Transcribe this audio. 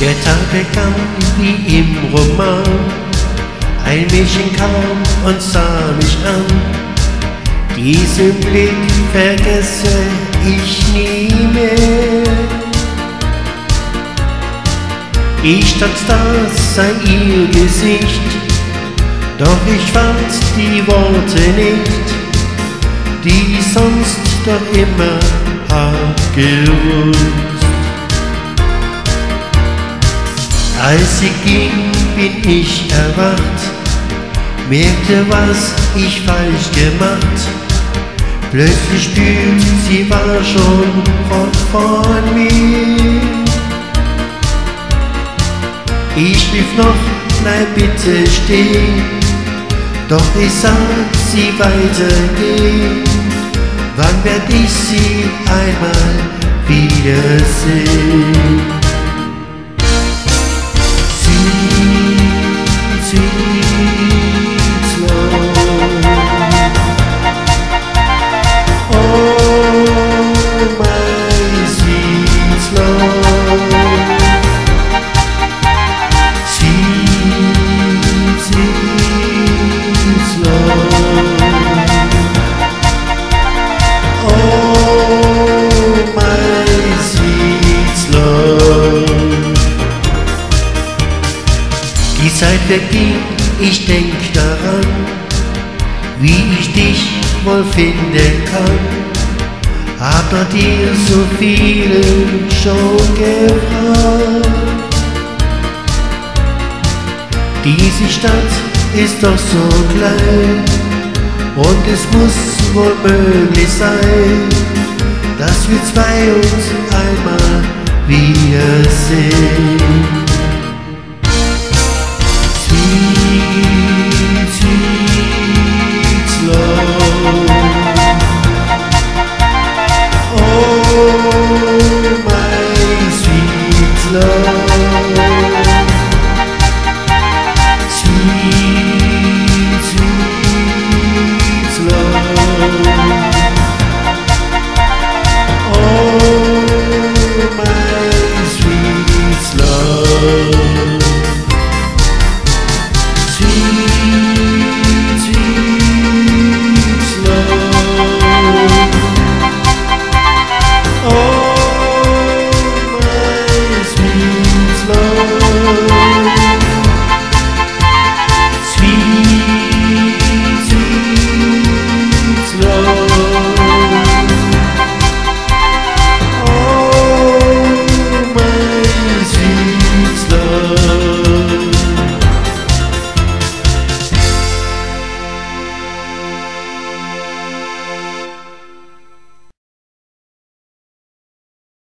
Der Tag begann wie im Roman. Ein Mädchen kam und sah mich an. Diesen Blick vergesse ich nie mehr. Ich stand da, sah ihr Gesicht, doch ich fand die Worte nicht, die ich sonst doch immer hab gewusst. Als sie ging, bin ich erwacht, merkte, was ich falsch gemacht. Plötzlich spürt, sie war schon fort von mir. Ich rief noch, bleib bitte stehen, doch ich sah sie weitergehen. Wann werd ich sie einmal wiedersehen? Verging, ich denk daran, wie ich dich wohl finden kann. Hab nach dir so viel schon gefragt. Diese Stadt ist doch so klein und es muss wohl möglich sein, dass wir zwei uns einmal wiedersehen. you.